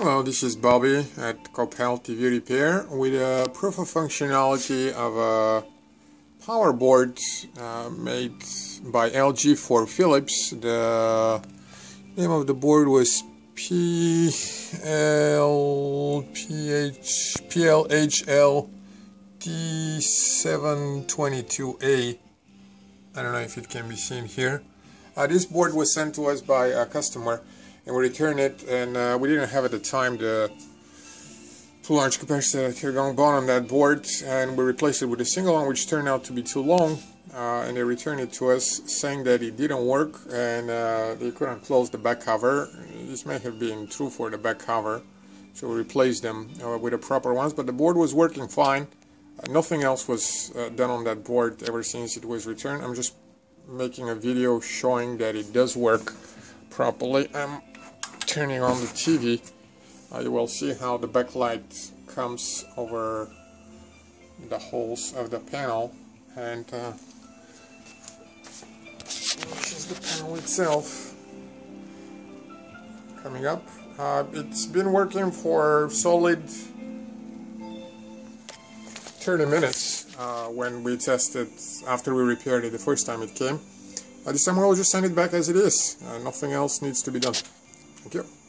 Hello, this is Bobby at Coppell TV Repair with a proof of functionality of a power board uh, made by LG for Philips. The name of the board was PL, PH, PLHL T722A. I don't know if it can be seen here. Uh, this board was sent to us by a customer and we returned it and uh, we didn't have at the time the too large capacitor going bond on that board and we replaced it with a single one which turned out to be too long uh, and they returned it to us saying that it didn't work and uh, they couldn't close the back cover. This may have been true for the back cover so we replaced them uh, with the proper ones but the board was working fine. Nothing else was uh, done on that board ever since it was returned. I'm just making a video showing that it does work properly. I'm turning on the TV, uh, you will see how the backlight comes over the holes of the panel and uh, is the panel itself coming up. Uh, it's been working for solid 30 minutes uh, when we tested after we repaired it the first time it came. Uh, this time we'll just send it back as it is. Uh, nothing else needs to be done. Thank you.